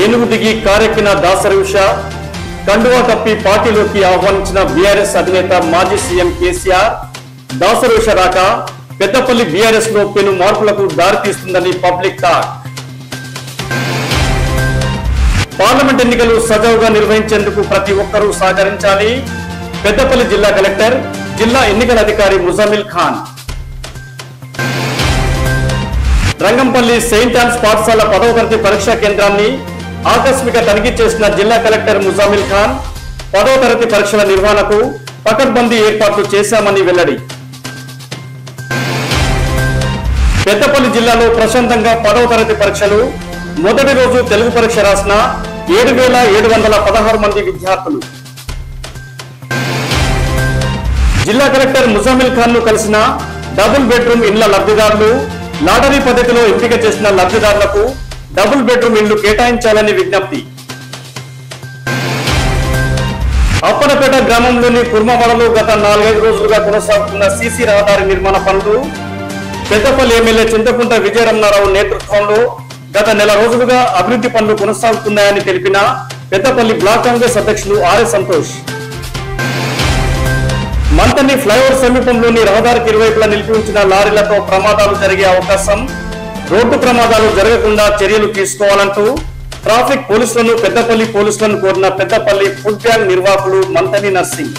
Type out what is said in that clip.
ఏనుగు దిగి కారెక్కిన దాసరి ఉష కండువా కప్పి పార్టీలోకి ఆహ్వానించిన బీఆర్ఎస్ అధినేత మాజీ సీఎం కేసీఆర్ దాసరి రాక పెద్దపల్లి బీఆర్ఎస్లో పెను మార్పులకు దారితీస్తుందని పబ్లిక్ టాక్. పార్లమెంట్ ఎన్నికలు సజావుగా నిర్వహించేందుకు ప్రతి ఒక్కరూ సహకరించాలి. పెద్దపల్లి జిల్లా కలెక్టర్ జిల్లా ఎన్నికల అధికారి ముజామిల్ ఖాన్. రంగంపల్లి సెయింట్ ఆన్స్ పాఠశాల పదవ తరగతి పరీక్షా కేంద్రాన్ని ఆకస్మిక తనిఖీ చేసిన జిల్లా కలెక్టర్ ముజామిల్ ఖాన్ పదో తరగతి పరీక్షల నిర్వహణకు పకడ్బందీ ఏర్పాట్లు చేశామని వెల్లడి. పెద్దపల్లి జిల్లాలో ప్రశాంతంగా పదవ తరగతి పరీక్షలు మొదటి రోజు తెలుగు పరీక్ష రాసిన ఏడు వేల ఏడు వందల పదహారు మంది విద్యార్థులు. జిల్లా కలెక్టర్ ముజామిల్ ఖాన్ను కలిసిన డబుల్ బెడ్రూమ్ ఇండ్ల లబ్ధిదారులు లాటరీ పద్ధతిలో ఎంపిక చేసిన లబ్ధిదారులకు డబుల్ బెడ్రూమ్ ఇళ్ళు కేటాయించాలని విజ్ఞప్తి. అప్పనపేట గ్రామంలోని కుర్మవడలో గత నాలుగైదు రోజులుగా కొనసాగుతున్న సీసీ రహదారి నిర్మాణ పనులు పెద్దపల్లి ఎమ్మెల్యే చింతకుంట విజయరమణారావు నేతృత్వంలో గత నెల రోజులుగా అభివృద్ధి పనులు కొనసాగుతున్నాయని తెలిపిన పెద్దపల్లి బ్లాక్ కాంగ్రెస్ అధ్యక్షులు ఆర్ఎస్ సంతోష్. మంతని ఫ్లైఓవర్ సమీపంలోని రహదారికి ఇరువైపులా నిలిపి ఉంచిన లారీలతో ప్రమాదాలు జరిగే అవకాశం రోడ్డు ప్రమాదాలు జరగకుండా చర్యలు తీసుకోవాలంటూ ట్రాఫిక్ పోలీసులను పెద్దపల్లి పోలీసులను కోరిన పెద్దపల్లి ఫుడ్ బ్యాంక్ నిర్వాహకులు మంతని నర్సింగ్.